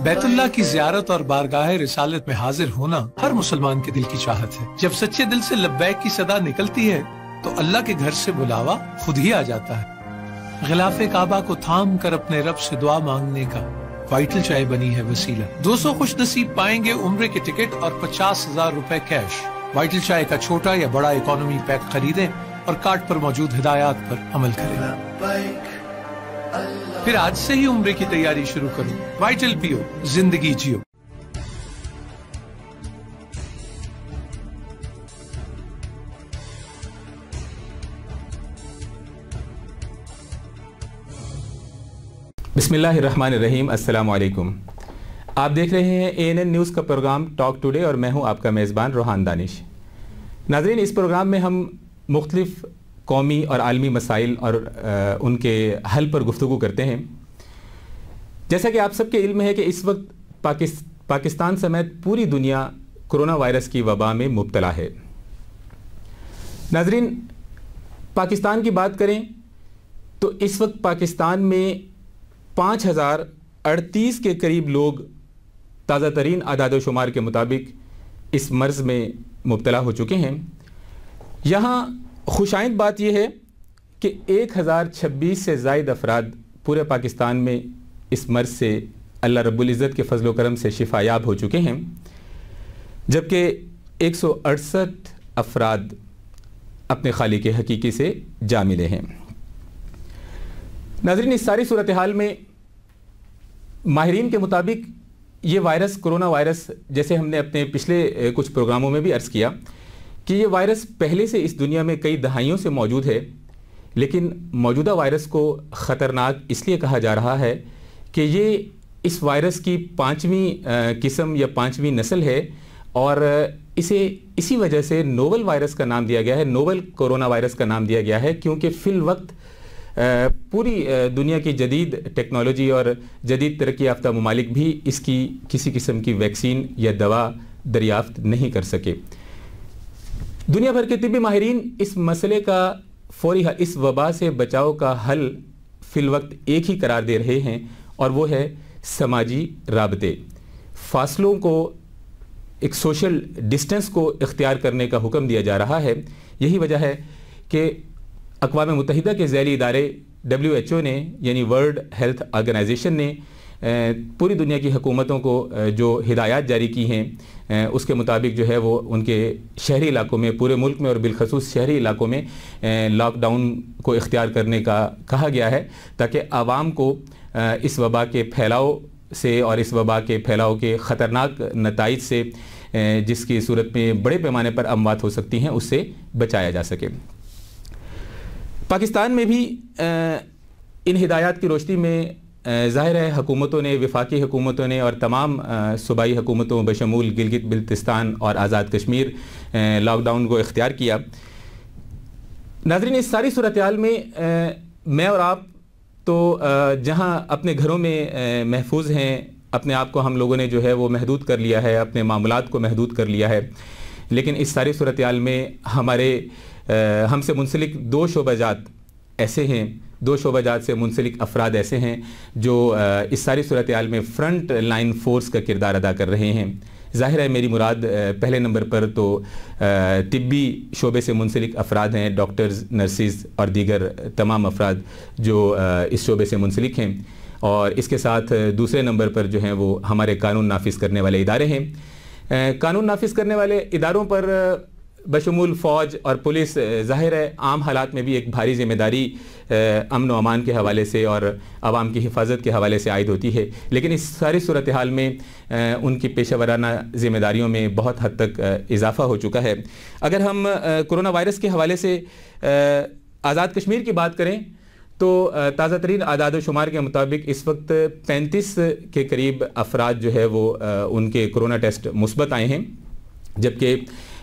بیت اللہ کی زیارت اور بارگاہ رسالت میں حاضر ہونا ہر مسلمان کے دل کی چاہت ہے۔ جب سچے دل سے لبیک کی صدا نکلتی ہے، تو اللہ کے گھر سے بلاوا خود ہی آ جاتا ہے۔ غلاف کعبہ کو تھام کر اپنے رب سے دعا مانگنے کا وائٹل چائے بنی ہے وسیلہ۔ دو سو خوش نصیب پائیں گے عمرے کے ٹکٹ اور پچاس ہزار روپے کیش۔ وائٹل چائے کا چھوٹا یا بڑا اکانومی پیک خریدیں اور کارٹ پر موجود ہدایات پر عمل کریں۔ پھر آج سے ہی عمرے کی تیاری شروع کرو۔ وائٹل پیو، زندگی جیو۔ بسم اللہ الرحمن الرحیم، السلام علیکم۔ آپ دیکھ رہے ہیں اے این این نیوز کا پروگرام ٹاک ٹوڈے اور میں ہوں آپ کا میزبان روحان دانش۔ ناظرین، اس پروگرام میں ہم مختلف قومی اور عالمی مسائل اور ان کے حل پر گفتگو کرتے ہیں۔ جیسا کہ آپ سب کے علم ہے کہ اس وقت پاکستان سمیت پوری دنیا کرونا وائرس کی وبا میں مبتلا ہے۔ ناظرین، پاکستان کی بات کریں تو اس وقت پاکستان میں پانچ ہزار اڑتیس کے قریب لوگ تازہ ترین اعداد و شمار کے مطابق اس مرض میں مبتلا ہو چکے ہیں۔ یہاں خوشائند بات یہ ہے کہ ایک ہزار چھبیس سے زائد افراد پورے پاکستان میں اس مرض سے اللہ رب العزت کے فضل و کرم سے شفا یاب ہو چکے ہیں، جبکہ ایک سو اڑسٹھ افراد اپنے خالق حقیقی سے جا ملے ہیں۔ ناظرین، اس ساری صورتحال میں ماہرین کے مطابق یہ وائرس، کرونا وائرس، جیسے ہم نے اپنے پچھلے کچھ پروگراموں میں بھی عرض کیا کہ یہ وائرس پہلے سے اس دنیا میں کئی دہائیوں سے موجود ہے، لیکن موجودہ وائرس کو خطرناک اس لیے کہا جا رہا ہے کہ یہ اس وائرس کی پانچویں قسم یا پانچویں نسل ہے اور اسے اسی وجہ سے نوول وائرس کا نام دیا گیا ہے، نوول کرونا وائرس کا نام دیا گیا ہے، کیونکہ فی الوقت پوری دنیا کی جدید ٹیکنالوجی اور جدید ترقی یافتہ ممالک بھی اس کی کسی قسم کی ویکسین یا دوا دریافت نہیں کر سکے۔ دنیا بھر کے طبی ماہرین اس مسئلے کا فوری اس وبا سے بچاؤ کا حل فی الوقت ایک ہی قرار دے رہے ہیں اور وہ ہے سماجی رابطے۔ فاصلوں کو ایک سوشل ڈسٹنس کو اختیار کرنے کا حکم دیا جا رہا ہے۔ یہی وجہ ہے کہ اقوام متحدہ کے ذیلی ادارے ڈبلیو ایچ او نے یعنی ورلڈ ہیلتھ آرگنائزیشن نے پوری دنیا کی حکومتوں کو جو ہدایات جاری کی ہیں اس کے مطابق جو ہے وہ ان کے شہری علاقوں میں، پورے ملک میں اور بالخصوص شہری علاقوں میں لاک ڈاؤن کو اختیار کرنے کا کہا گیا ہے تاکہ عوام کو اس وبا کے پھیلاؤ سے اور اس وبا کے پھیلاؤ کے خطرناک نتائج سے جس کی صورت میں بڑے پیمانے پر اموات ہو سکتی ہیں، اس سے بچایا جا سکے۔ پاکستان میں بھی ان ہدایات کی روشنی میں ظاہر ہے حکومتوں نے، وفاقی حکومتوں نے اور تمام صوبائی حکومتوں، بشمول گلگت بلتستان اور آزاد کشمیر لاک ڈاؤن کو اختیار کیا۔ ناظرین، اس ساری صورتحال میں میں اور آپ تو جہاں اپنے گھروں میں محفوظ ہیں، اپنے آپ کو ہم لوگوں نے جو ہے وہ محدود کر لیا ہے، اپنے معاملات کو محدود کر لیا ہے۔ لیکن اس ساری صورتحال میں ہمارے ہم سے منسلک دو شعبہ جات ایسے ہیں دو شعبہ جات سے منسلک افراد ایسے ہیں جو اس ساری صورتحال میں فرنٹ لائن فورس کا کردار ادا کر رہے ہیں۔ ظاہر ہے، میری مراد پہلے نمبر پر تو طبی شعبے سے منسلک افراد ہیں، ڈاکٹرز، نرسز اور دیگر تمام افراد جو اس شعبے سے منسلک ہیں۔ اور اس کے ساتھ دوسرے نمبر پر جو ہیں وہ ہمارے قانون نافذ کرنے والے ادارے ہیں۔ قانون نافذ کرنے والے اداروں پر بشمول فوج اور پولیس ظاہر ہے، عام حالات میں بھی ایک بھاری ذمہ داری امن و امان کے حوالے سے اور عوام کی حفاظت کے حوالے سے عائد ہوتی ہے۔ لیکن اس ساری صورتحال میں ان کی پیشہ ورانہ ذمہ داریوں میں بہت حد تک اضافہ ہو چکا ہے۔ اگر ہم کرونا وائرس کے حوالے سے آزاد کشمیر کی بات کریں، تو تازہ ترین اعداد و شمار کے مطابق اس وقت پینتیس کے قریب افراد جو ہے وہ ان کے کرونا ٹیسٹ مثبت آئے ہیں۔ جبکہ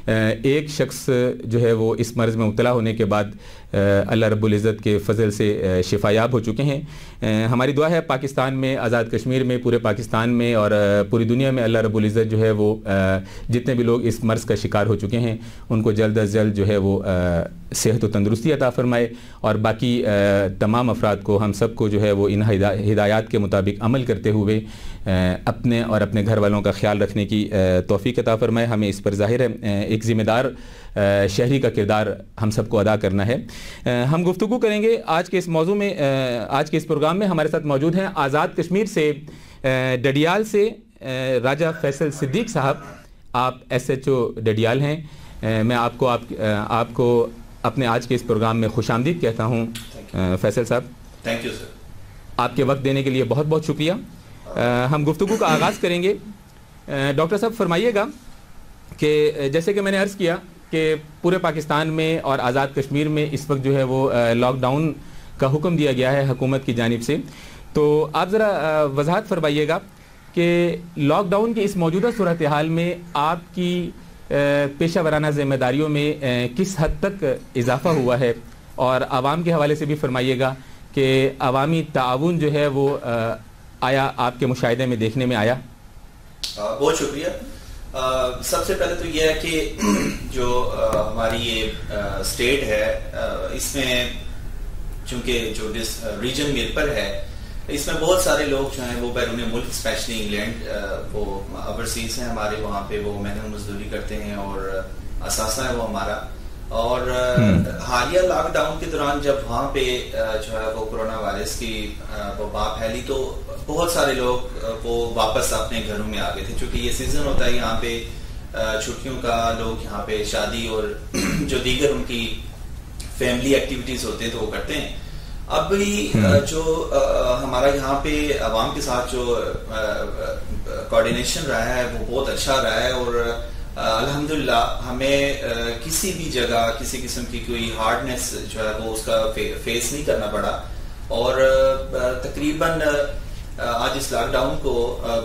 ایک شخص جو ہے وہ اس مرض میں مبتلا ہونے کے بعد اللہ رب العزت کے فضل سے شفایاب ہو چکے ہیں۔ ہماری دعا ہے پاکستان میں، آزاد کشمیر میں، پورے پاکستان میں اور پوری دنیا میں اللہ رب العزت جو ہے وہ جتنے بھی لوگ اس مرض کا شکار ہو چکے ہیں، ان کو جلد از جلد جو ہے وہ صحت و تندرستی عطا فرمائے اور باقی تمام افراد کو، ہم سب کو جو ہے وہ ان ہدایات کے مطابق عمل کرتے ہوئے اپنے اور اپنے گھر والوں کا خیال رکھنے کی توفیق عطا فرمائے۔ ہمیں اس پر ظاہر ہے ایک ذمہ دار شہری کا کردار ہم سب کو ادا کرنا ہے۔ ہم گفتگو کریں گے آج کے اس موضوع میں آج کے اس پروگرام میں ہمارے ساتھ موجود ہیں آزاد کشمیر سے ڈڈیال سے راجہ فیصل صدیق صاحب۔ آپ ایس ایچ او ڈڈیال ہیں۔ میں آپ کو آپ آپ کو اپنے آج کے اس پروگرام میں خوش آمدید کہتا ہوں فیصل صاحب۔ تھینک یو سر آپ کے وقت دینے کے لیے بہت بہت شکریہ۔ ہم گفتگو کا آغاز کریں گے۔ ڈاکٹر صاحب، فرمائیے گا کہ جیسے کہ میں نے عرض کیا کہ پورے پاکستان میں اور آزاد کشمیر میں اس وقت جو ہے وہ لاک ڈاؤن کا حکم دیا گیا ہے حکومت کی جانب سے۔ تو آپ ذرا وضاحت فرمائیے گا کہ لاک ڈاؤن کی اس موجودہ صورتحال میں آپ کی پیشہ ورانہ ذمہ داریوں میں کس حد تک اضافہ ہوا ہے؟ اور عوام کے حوالے سے بھی فرمائیے گا کہ عوامی تعاون جو ہے وہ آیا آپ کے مشاہدے میں دیکھنے میں آیا؟ بہت شکریہ۔ سب سے پہلے تو یہ ہے کہ جو ہماری یہ اسٹیٹ ہے اس میں چونکہ جو ریجن میرے پر ہے، اس میں بہت سارے لوگ جو ہیں، وہ بیرون ملک اسپیشلی انگلینڈ وہ اوورسیز ہیں ہمارے، وہاں پہ وہ محنت مزدوری کرتے ہیں اور اثاثہ ہے وہ ہمارا۔ اور حالیہ لاک ڈاؤن کے دوران جب وہاں پہ جو ہے وہ کرونا وائرس کی وبا پھیلی تو بہت سارے لوگ وہ واپس اپنے گھروں میں آ گئے تھے۔ چونکہ یہ سیزن ہوتا ہے یہاں پہ چھٹیوں کا لوگ یہاں پہ شادی اور جو دیگر ان کی فیملی ایکٹیویٹیز ہوتے ہیں تو وہ کرتے ہیں۔ اب بھی جو ہمارا یہاں پہ عوام کے ساتھ جو کوارڈینیشن رہا ہے وہ بہت اچھا رہا ہے اور الحمدللہ ہمیں کسی بھی جگہ کسی قسم کی کوئی ہارڈنیس جو ہے وہ اس کا فیس نہیں کرنا پڑا۔ اور تقریباً آج اس لاک ڈاؤن کو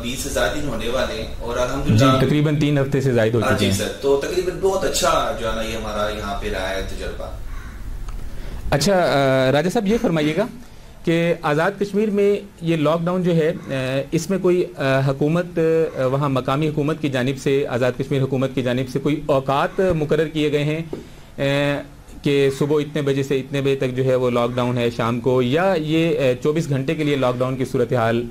بیس سے زائد دن ہونے والے اور الحمدللہ جی تقریباً تین ہفتے سے زائد ہو چکے جی سر۔ تو تقریباً بہت اچھا جو ہے نا یہ ہمارا یہاں پہ رہا ہے تجربہ۔ اچھا راجہ صاحب یہ فرمائیے گا کہ آزاد کشمیر میں یہ لاک ڈاؤن جو ہے اس میں کوئی حکومت وہاں مقامی حکومت کی جانب سے آزاد کشمیر حکومت کی جانب سے کوئی اوقات مقرر کیے گئے ہیں کہ صبح اتنے بجے سے اتنے بجے تک جو ہے وہ لاک ڈاؤن ہے شام کو یا یہ چوبیس گھنٹے کے لیے لاک ڈاؤن کی صورتحال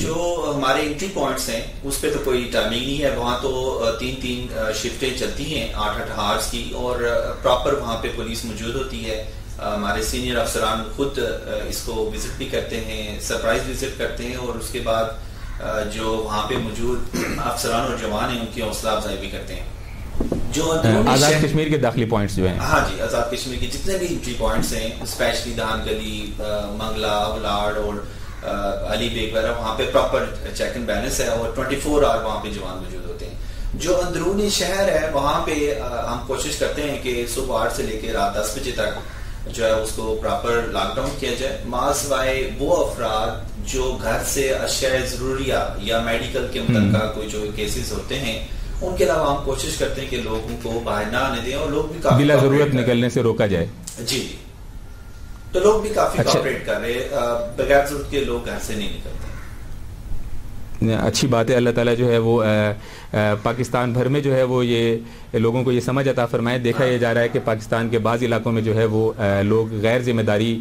جو ہمارے انٹری پوائنٹس ہیں اس پہ تو کوئی ٹائمنگ نہیں ہے وہاں تو تین تین شفٹیں چلتی ہیں آٹھ آٹھ ہارس کی اور پراپر وہاں پہ پولیس موجود ہوتی ہے۔ ہمارے سینئر افسران خود اس کو وزٹ بھی کرتے ہیں سرپرائز وزٹ کرتے ہیں اور اس کے بعد جو وہاں پہ موجود افسران اور جوان ہیں ان کی حوصلہ افزائی بھی کرتے ہیں۔ جو آزاد کشمیر کے داخلی پوائنٹس جو ہیں۔ ہاں جی آزاد کشمیر کے جتنے بھی انٹری پوائنٹس ہیں اسپیشلی دہان گلی منگلا اولاڈ اور علی بیگ وغیرہ وہاں پہ پراپر چیک اینڈ بیلنس ہے اور ٹوئنٹی فور آور وہاں پہ جوان موجود ہوتے ہیں۔ جو اندرونی شہر ہے وہاں پہ ہم کوشش کرتے ہیں کہ صبح آٹھ سے لے کے رات دس بجے تک جو ہے اس کو پراپر لاک ڈاؤن کیا جائے۔ ماس وائے وہ افراد جو گھر سے اشیاء ضروریہ یا میڈیکل کے متعلقہ کوئی جو کیسز ہوتے ہیں ان کے علاوہ ہم کوشش کرتے ہیں کہ لوگوں کو باہر نہ آنے دیں اور لوگ بھی کافی بلا ضرورت نکلنے سے روکا جائے۔ جی۔ تو لوگ بھی کافی کوپریٹ کر رہے بغیر ضرورت کے لوگ گھر سے نہیں نکلتے۔ اچھی بات ہے اللہ تعالیٰ جو ہے وہ پاکستان بھر میں جو ہے وہ یہ لوگوں کو یہ سمجھ عطا فرمائے۔ دیکھا یہ جا رہا ہے کہ پاکستان کے بعض علاقوں میں جو ہے وہ لوگ غیر ذمہ داری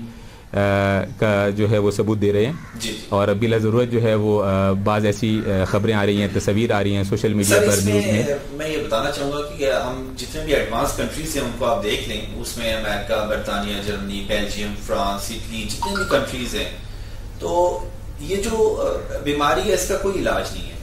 کا جو ہے وہ ثبوت دے رہے ہیں۔ جی اور بلا ضرورت جو ہے وہ بعض ایسی خبریں آ رہی ہیں تصویر آ رہی ہیں سوشل میڈیا پر نیوز میں میں۔ یہ بتانا چاہوں گا کہ ہم جتنے بھی ایڈوانس کنٹریز ہیں ان کو آپ دیکھ لیں۔ اس میں امریکہ برطانیہ جرمنی بیلجیم فرانس اٹلی جتنے بھی کنٹریز ہیں۔ تو یہ جو بیماری ہے اس کا کوئی علاج نہیں ہے۔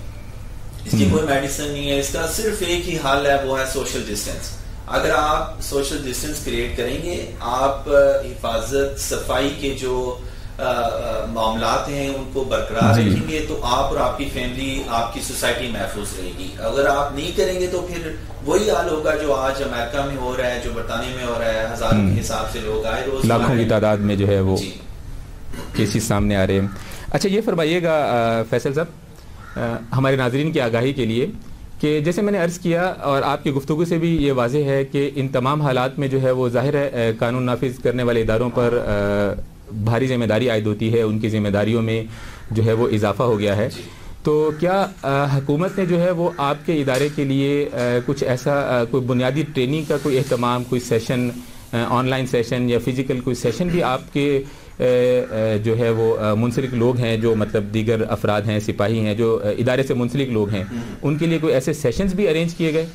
اس کی کوئی میڈیسن نہیں ہے۔ اس کا صرف ایک ہی حل ہے وہ ہے سوشل ڈسٹینس اگر آپ سوشل ڈسٹینس کریٹ کریں گے آپ حفاظت صفائی کے جو معاملات ہیں ان کو برقرار جی۔ رکھیں گے تو آپ اور آپ کی فیملی آپ کی سوسائٹی محفوظ رہے گی۔ اگر آپ نہیں کریں گے تو پھر وہی حال ہوگا جو آج امریکہ میں ہو رہا ہے جو برطانیہ میں ہو رہا ہے۔ ہزار کے حساب سے لوگ آئے روز لاکھوں کی تعداد میں جو ہے وہ کیسز سامنے آ رہے ہیں۔ اچھا یہ فرمائیے گا فیصل صاحب ہمارے ناظرین کی آگاہی کے لیے کہ جیسے میں نے عرض کیا اور آپ کی گفتگو سے بھی یہ واضح ہے کہ ان تمام حالات میں جو ہے وہ ظاہر ہے قانون نافذ کرنے والے اداروں پر بھاری ذمہ داری عائد ہوتی ہے، ان کی ذمہ داریوں میں جو ہے وہ اضافہ ہو گیا ہے۔ تو کیا حکومت نے جو ہے وہ آپ کے ادارے کے لیے کچھ ایسا کوئی بنیادی ٹریننگ کا کوئی اہتمام، کوئی سیشن آن لائن سیشن یا فزیکل کوئی سیشن بھی آپ کے جو ہے وہ منسلک لوگ ہیں جو مطلب دیگر افراد ہیں سپاہی ہیں جو ادارے سے منسلک لوگ ہیں ان کے لیے کوئی ایسے سیشنز بھی ارینج کیے گئے؟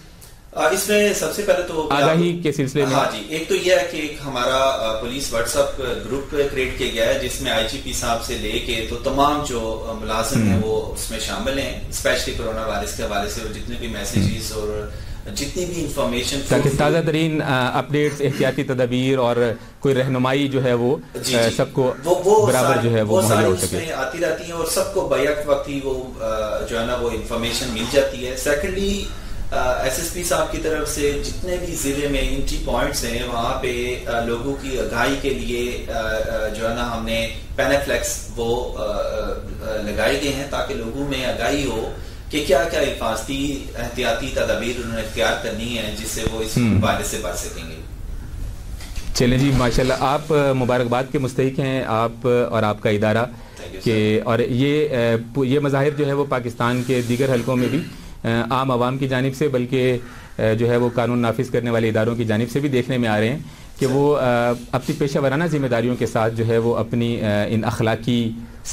اس میں سب سے پہلے تو آگاہی کے سلسلے میں۔ ہاں جی ایک تو یہ ہے کہ ایک ہمارا police WhatsApp group create کیا گیا ہے جس میں آئی جی پی صاحب سے لے کے تو تمام جو ملازم ہیں وہ اس میں شامل ہیں اسپیشلی کرونا وائرس کے حوالے سے جتنے بھی میسیجز اور جتنی بھی انفارمیشن تاکہ تازہ ترین اپڈیٹس احتیاطی تدابیر اور کوئی رہنمائی جو ہے وہ جی جی۔ سب کو برابر جو ہے وہ مہیا ہو سکے۔ آتی رہتی ہیں اور سب کو بیک وقت ہی وہ جو ہے نا وہ انفارمیشن مل جاتی ہے۔ سیکنڈلی ایس ایس پی صاحب کی طرف سے جتنے بھی ضلع میں انٹری پوائنٹس ہیں وہاں پہ لوگوں کی آگاہی کے لیے جو ہے نا ہم نے پینافلیکس وہ لگائے گئے ہیں تاکہ لوگوں میں آگاہی ہو۔ کہ کیا کیا حفاظتی احتیاطی تدابیر انہوں نے اختیار کرنی ہے جس سے وہ اس وائرس سے بچ سکیں گے؟ چلیں جی ماشاءاللہ آپ مبارکباد کے مستحق ہیں آپ اور آپ کا ادارہ کہ اور یہ یہ مظاہر جو ہے وہ پاکستان کے دیگر حلقوں میں بھی عام عوام کی جانب سے بلکہ جو ہے وہ قانون نافذ کرنے والے اداروں کی جانب سے بھی دیکھنے میں آ رہے ہیں کہ وہ اپنی پیشہ ورانہ ذمہ داریوں کے ساتھ جو ہے وہ اپنی ان اخلاقی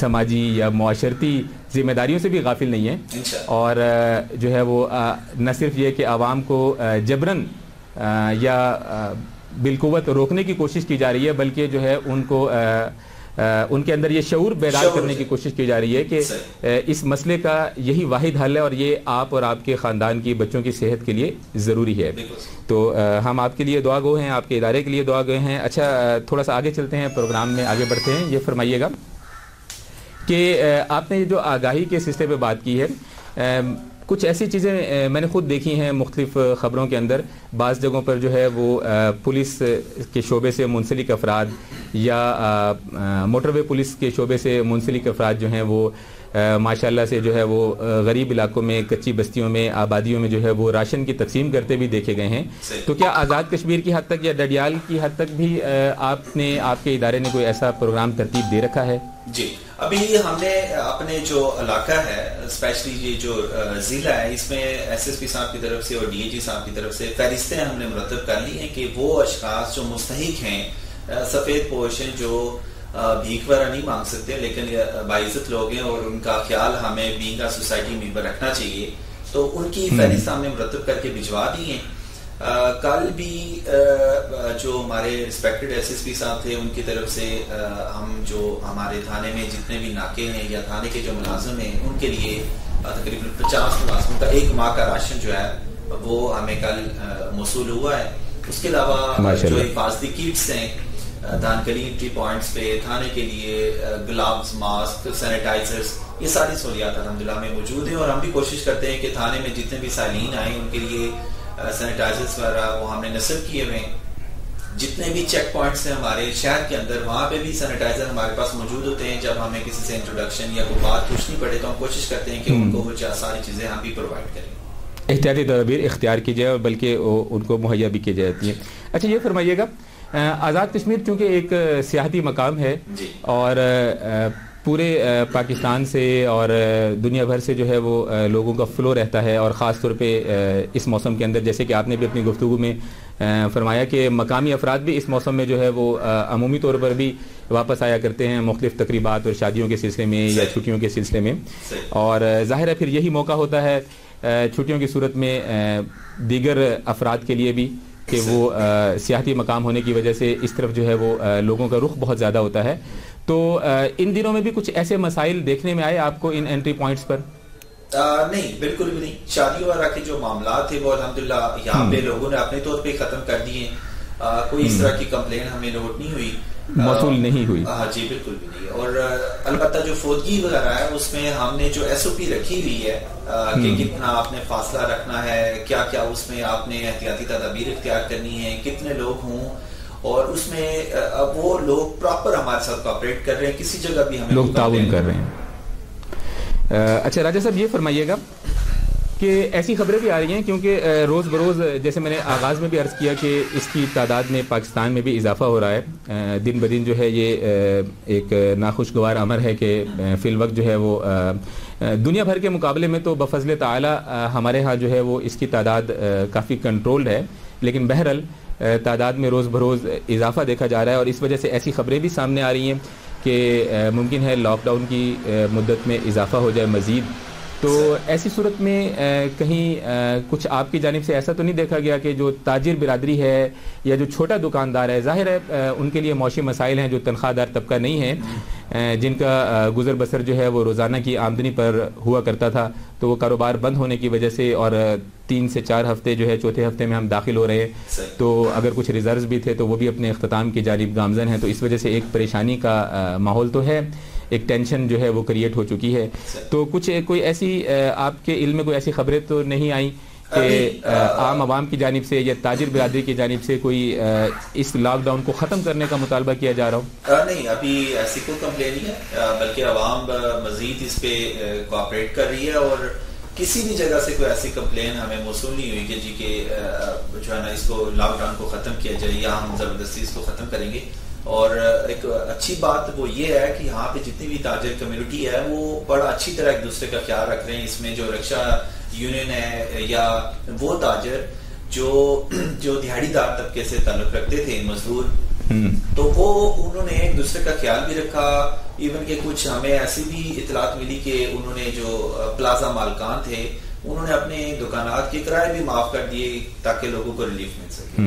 سماجی یا معاشرتی ذمہ داریوں سے بھی غافل نہیں ہیں۔ اور جو ہے وہ نہ صرف یہ کہ عوام کو جبرن یا بالقوت روکنے کی کوشش کی جا رہی ہے بلکہ جو ہے ان کو ان کے اندر یہ شعور بیدار کرنے کی کوشش کی جا رہی ہے کہ اس مسئلے کا یہی واحد حل ہے اور یہ آپ اور آپ کے خاندان کی بچوں کی صحت کے لیے ضروری ہے۔ تو ہم آپ کے لیے دعا گو ہیں آپ کے ادارے کے لیے دعا گئے ہیں۔ اچھا تھوڑا سا آگے چلتے ہیں پروگرام میں آگے بڑھتے ہیں یہ فرمائیے گا۔ کہ آپ نے جو آگاہی کے سلسلے پہ بات کی ہے کچھ ایسی چیزیں میں نے خود دیکھی ہیں مختلف خبروں کے اندر۔ بعض جگہوں پر جو ہے وہ پولیس کے شعبے سے منسلک افراد یا موٹر وے پولیس کے شعبے سے منسلک افراد جو ہیں وہ ماشاء اللہ سے جو ہے وہ غریب علاقوں میں کچی بستیوں میں آبادیوں میں جو ہے وہ راشن کی تقسیم کرتے بھی دیکھے گئے ہیں۔ تو کیا آزاد کشمیر کی حد تک یا ڈڈیال کی حد تک بھی آپ نے آپ کے ادارے نے کوئی ایسا پروگرام ترتیب دے رکھا ہے؟ جی ابھی ہم نے اپنے جو علاقہ ہے اسپیشلی یہ جو ضلع ہے اس میں ایس ایس پی صاحب کی طرف سے اور ڈی اے جی صاحب کی طرف سے فہرستیں ہم نے مرتب کر لی ہیں کہ وہ اشخاص جو مستحق ہیں سفید پوش ہیں جو بھیک وغیرہ نہیں مانگ سکتے لیکن باعزت لوگ ہیں اور ان کا خیال ہمیں بینگ کا سوسائٹی ممبر رکھنا چاہیے۔ تو ان کی فہرست ہم نے مرتب کر کے بھجوا دی ہیں۔ کل بھی جو ہمارے ریسپیکٹڈ ایس ایس پی صاحب تھے ان کی طرف سے ہم جو ہمارے تھانے میں جتنے بھی ناکے ہیں یا تھانے کے جو ملازم ہیں ان کے لیے تقریباً پچاس ملازموں کا ایک ماہ کا راشن جو ہے وہ ہمیں کل موصول ہوا ہے۔ اس کے علاوہ جو حفاظتی کیٹس ہیں دانکلی انٹری پوائنٹس پہ تھانے کے لیے گلابز ماسک، سینیٹائزرز، یہ ساری سہولیات الحمدللہ میں موجود ہیں اور ہم بھی کوشش کرتے ہیں کہ تھانے میں جتنے بھی سائلین آئیں ان کے لیے سینیٹائزرز وغیرہ وہ ہم نے نصب کیے ہوئے جتنے بھی چیک پوائنٹس ہیں ہمارے شہر کے اندر، وہاں پہ بھی سینیٹائزر ہمارے پاس موجود ہوتے ہیں۔ جب ہمیں کسی سے انٹروڈکشن یا کوئی بات پوچھنی پڑے تو ہم کوشش کرتے ہیں کہ ان کو وہ ساری چیزیں ہم بھی پرووائڈ کریں۔ احتیاطی تدابیر اختیار کی جائے بلکہ ان کو مہیا بھی کی جاتی ہیں۔ اچھا یہ فرمائیے گا آزاد کشمیر چونکہ ایک سیاحتی مقام ہے جی۔ اور پورے پاکستان سے اور دنیا بھر سے جو ہے وہ لوگوں کا فلو رہتا ہے اور خاص طور پہ اس موسم کے اندر جیسے کہ آپ نے بھی اپنی گفتگو میں فرمایا کہ مقامی افراد بھی اس موسم میں جو ہے وہ عمومی طور پر بھی واپس آیا کرتے ہیں مختلف تقریبات اور شادیوں کے سلسلے میں یا چھٹیوں کے سلسلے میں۔ اور ظاہر ہے پھر یہی موقع ہوتا ہے چھٹیوں کی صورت میں دیگر افراد کے لیے بھی کہ وہ سیاحتی مقام ہونے کی وجہ سے اس طرف جو ہے وہ لوگوں کا رخ بہت زیادہ ہوتا ہے۔ تو ان دنوں میں بھی کچھ ایسے مسائل دیکھنے میں آئے آپ کو ان انٹری پوائنٹس پر؟ نہیں بالکل بھی نہیں۔ شادی وغیرہ کے جو معاملات تھے وہ الحمدللہ یہاں پہ لوگوں نے اپنے طور پہ ختم کر دیے۔ کوئی اس طرح کی کمپلین ہمیں نوٹ نہیں ہوئی۔ موصول نہیں ہوئی۔ ہاں جی بالکل بھی نہیں۔ اور البتہ جو فوجی وغیرہ ہے اس میں ہم نے جو ایس او پی رکھی ہوئی ہے کہ کتنا آپ نے فاصلہ رکھنا ہے کیا کیا اس میں آپ نے احتیاطی تدابیر اختیار کرنی ہے کتنے لوگ ہوں۔ اور اس میں اب وہ لوگ پراپر ہمارے ساتھ کوپریٹ کر رہے ہیں کسی جگہ بھی ہمیں لوگ تعاون کر رہے ہیں۔ اچھا راجہ صاحب یہ فرمائیے گا کہ ایسی خبریں بھی آ رہی ہیں کیونکہ روز بروز جیسے میں نے آغاز میں بھی عرض کیا کہ اس کی تعداد میں پاکستان میں بھی اضافہ ہو رہا ہے۔ دن بدن جو ہے یہ ایک ناخوشگوار امر ہے کہ فی الوقت جو ہے وہ دنیا بھر کے مقابلے میں تو بفضل تعالی ہمارے ہاں جو ہے وہ اس کی تعداد کافی کنٹرولڈ ہے۔ لیکن بہرحال تعداد میں روز بروز اضافہ دیکھا جا رہا ہے اور اس وجہ سے ایسی خبریں بھی سامنے آ رہی ہیں کہ ممکن ہے لاک ڈاؤن کی مدت میں اضافہ ہو جائے، مزید تو ایسی صورت میں کہیں کچھ آپ کی جانب سے ایسا تو نہیں دیکھا گیا کہ جو تاجر برادری ہے یا جو چھوٹا دکاندار ہے ظاہر ہے ان کے لیے معاشی مسائل ہیں جو تنخواہ دار طبقہ نہیں ہیں جن کا گزر بسر جو ہے وہ روزانہ کی آمدنی پر ہوا کرتا تھا۔ تو وہ کاروبار بند ہونے کی وجہ سے اور تین سے چار ہفتے جو ہے چوتھے ہفتے میں ہم داخل ہو رہے ہیں۔ تو اگر کچھ ریزرز بھی تھے تو وہ بھی اپنے اختتام کی جانب گامزن ہیں۔ تو اس وجہ سے ایک پریشانی کا ماحول تو ہے۔ ایک ٹینشن جو ہے وہ کریٹ ہو چکی ہے۔ تو کچھ کوئی ایسی آپ کے علم میں کوئی ایسی خبریں تو نہیں آئیں کہ عام عوام کی جانب سے یا تاجر برادری کی جانب سے کوئی اس لاک ڈاؤن کو ختم کرنے کا مطالبہ کیا جا رہا ہو؟ نہیں ابھی ایسی کوئی کمپلین نہیں ہے۔ بلکہ عوام مزید اس پہ کوآپریٹ کر رہی ہے اور کسی بھی جگہ سے کوئی ایسی کمپلین ہمیں موصول نہیں ہوئی کہ جی کہ جو ہے نا اس کو لاک ڈاؤن کو ختم کیا جائے یا ہم زبردستی اس کو ختم کریں گے۔ اور ایک اچھی بات وہ یہ ہے کہ یہاں پہ جتنی بھی تاجر کمیونٹی ہے وہ بڑا اچھی طرح ایک دوسرے کا خیال رکھ رہے ہیں۔ اس میں جو رکشا یونین ہے یا وہ تاجر جو جو دہاڑی دار طبقے سے تعلق رکھتے تھے مزدور تو وہ انہوں نے ایک دوسرے کا خیال بھی رکھا۔ ایون کہ کچھ ہمیں ایسی بھی اطلاعات ملی کہ انہوں نے جو پلازا مالکان تھے انہوں نے اپنے دکانات کے کرائے بھی معاف کر دیے تاکہ لوگوں کو ریلیف مل سکے۔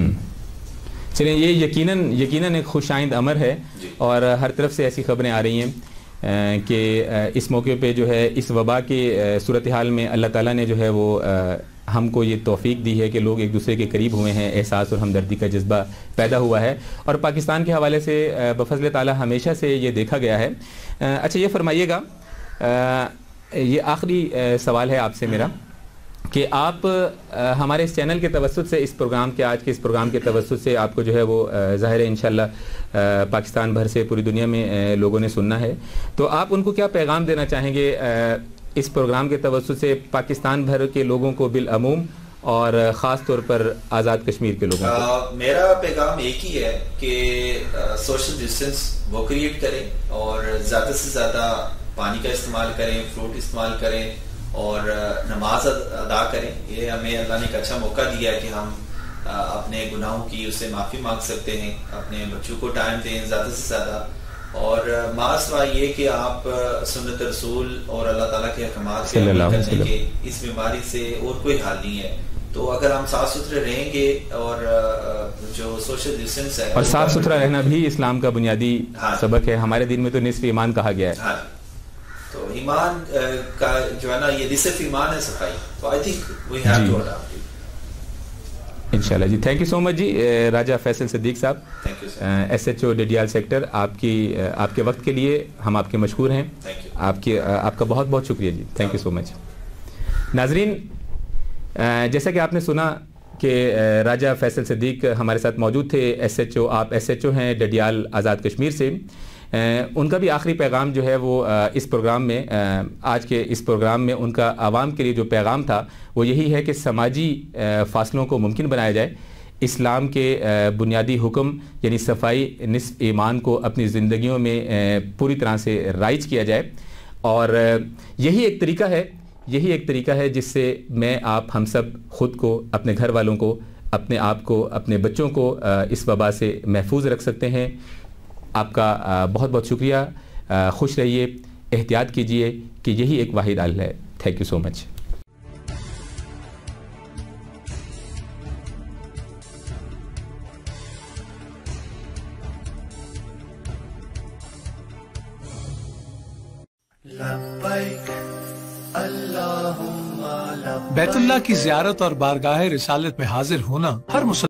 چلیں یہ یقیناً یقیناً ایک خوش آئند امر ہے جی۔ اور ہر طرف سے ایسی خبریں آ رہی ہیں کہ اس موقع پہ جو ہے اس وبا کے صورتحال میں اللہ تعالیٰ نے جو ہے وہ ہم کو یہ توفیق دی ہے کہ لوگ ایک دوسرے کے قریب ہوئے ہیں احساس اور ہمدردی کا جذبہ پیدا ہوا ہے۔ اور پاکستان کے حوالے سے بفضل تعالیٰ ہمیشہ سے یہ دیکھا گیا ہے۔ اچھا یہ فرمائیے گا یہ آخری سوال ہے آپ سے میرا۔ کہ آپ ہمارے اس چینل کے توسط سے اس پروگرام کے، آج کے اس پروگرام کے توسط سے آپ کو جو ہے وہ ظاہر ہے انشاءاللہ پاکستان بھر سے پوری دنیا میں لوگوں نے سننا ہے۔ تو آپ ان کو کیا پیغام دینا چاہیں گے اس پروگرام کے توسط سے پاکستان بھر کے لوگوں کو بالعموم اور خاص طور پر آزاد کشمیر کے لوگوں کو؟ میرا پیغام ایک ہی ہے کہ سوشل ڈسٹینس وہ کریٹ کریں اور زیادہ سے زیادہ پانی کا استعمال کریں، فروٹ استعمال کریں۔ اور نماز ادا کریں۔ یہ ہمیں اللہ نے ایک اچھا موقع دیا ہے کہ ہم اپنے گناہوں کی اسے معافی مانگ سکتے ہیں اپنے بچوں کو ٹائم دیں زیادہ سے زیادہ۔ اور ماسوا یہ کہ آپ سنت رسول اور اللہ تعالیٰ کے حکمات کے اس بیماری سے اور کوئی حال نہیں ہے۔ تو اگر ہم صاف ستھرے رہیں گے اور جو سوشل ڈسٹینس ہے اور صاف ستھرا رہنا بھی اسلام کا بنیادی ہاں۔ سبق ہے۔ ہمارے دن میں تو نصف ایمان کہا گیا ہے۔ ہاں۔ ایمان کا جو ہے نا یہ صرف ایمان ہے صفائی تو I think we have to adapt انشاءاللہ جی تھینک یو سو مچ جی راجہ فیصل صدیق صاحب۔ S H O Dadyal sector آپ کی آپ کے وقت کے لیے ہم آپ کے مشہور ہیں۔ آپ کی آپ کا بہت بہت شکریہ جی تھینک یو سو مچ ناظرین جیسا کہ آپ نے سنا کہ راجہ فیصل صدیق ہمارے ساتھ موجود تھے۔ ایس ایچ او آپ ایس ایچ او ہیں ڈڈیال آزاد کشمیر سے۔ ان کا بھی آخری پیغام جو ہے وہ اس پروگرام میں آج کے اس پروگرام میں ان کا عوام کے لیے جو پیغام تھا، وہ یہی ہے کہ سماجی فاصلوں کو ممکن بنایا جائے، اسلام کے بنیادی حکم یعنی صفائی، نصف ایمان کو اپنی زندگیوں میں پوری طرح سے رائج کیا جائے۔ اور یہی ایک طریقہ ہے، یہی ایک طریقہ ہے جس سے میں، آپ ہم سب خود کو، اپنے گھر والوں کو، اپنے آپ کو، اپنے بچوں کو اس وبا سے محفوظ رکھ سکتے ہیں۔ آپ کا بہت بہت شکریہ۔ خوش رہیے۔ احتیاط کیجیے کہ یہی ایک واحد حل ہے۔ تھینک یو سو مچ بیت اللہ کی زیارت اور بارگاہ رسالت میں حاضر ہونا ہر مسلم